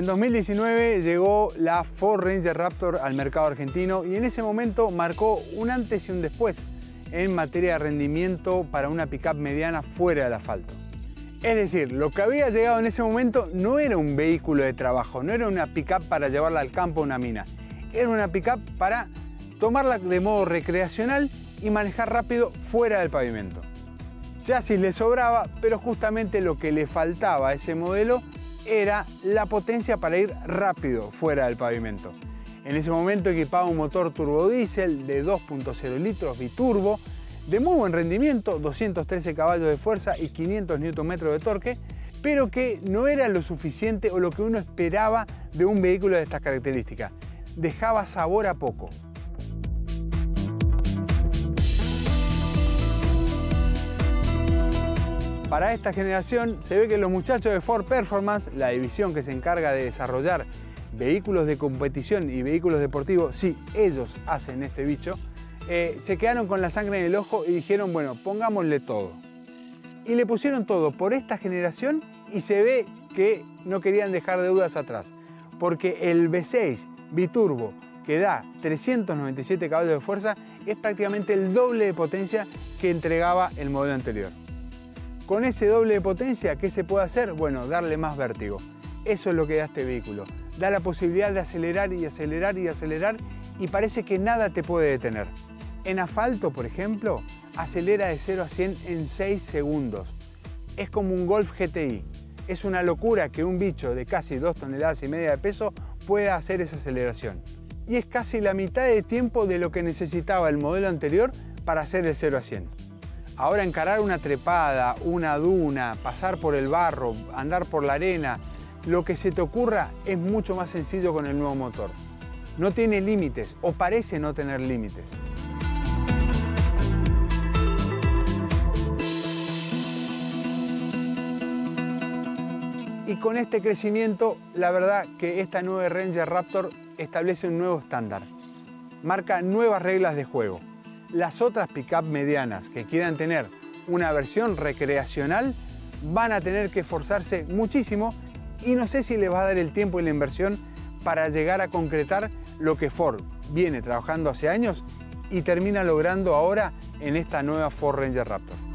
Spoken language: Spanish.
En 2019 llegó la Ford Ranger Raptor al mercado argentino y en ese momento marcó un antes y un después en materia de rendimiento para una pickup mediana fuera del asfalto. Es decir, lo que había llegado en ese momento no era un vehículo de trabajo, no era una pickup para llevarla al campo a una mina, era una pickup para tomarla de modo recreacional y manejar rápido fuera del pavimento. Chasis le sobraba, pero justamente lo que le faltaba a ese modelo era la potencia para ir rápido fuera del pavimento. En ese momento equipaba un motor turbodiesel de 2.0 litros biturbo, de muy buen rendimiento, 213 caballos de fuerza y 500 Nm de torque, pero que no era lo suficiente o lo que uno esperaba de un vehículo de estas características. Dejaba sabor a poco. Para esta generación se ve que los muchachos de Ford Performance, la división que se encarga de desarrollar vehículos de competición y vehículos deportivos, sí, ellos hacen este bicho, eh, se quedaron con la sangre en el ojo y dijeron, bueno, pongámosle todo. Y le pusieron todo por esta generación y se ve que no querían dejar deudas atrás, porque el V6 biturbo que da 397 caballos de fuerza es prácticamente el doble de potencia que entregaba el modelo anterior. Con ese doble de potencia, ¿qué se puede hacer? Bueno, darle más vértigo. Eso es lo que da este vehículo. Da la posibilidad de acelerar y acelerar y acelerar y parece que nada te puede detener. En asfalto, por ejemplo, acelera de 0 a 100 en 6 segundos. Es como un Golf GTI. Es una locura que un bicho de casi 2 toneladas y media de peso pueda hacer esa aceleración. Y es casi la mitad de tiempo de lo que necesitaba el modelo anterior para hacer el 0 a 100. Ahora encarar una trepada, una duna, pasar por el barro, andar por la arena, lo que se te ocurra es mucho más sencillo con el nuevo motor. No tiene límites o parece no tener límites. Y con este crecimiento, la verdad que esta nueva Ranger Raptor establece un nuevo estándar. Marca nuevas reglas de juego. Las otras pick-up medianas que quieran tener una versión recreacional van a tener que esforzarse muchísimo y no sé si les va a dar el tiempo y la inversión para llegar a concretar lo que Ford viene trabajando hace años y termina logrando ahora en esta nueva Ford Ranger Raptor.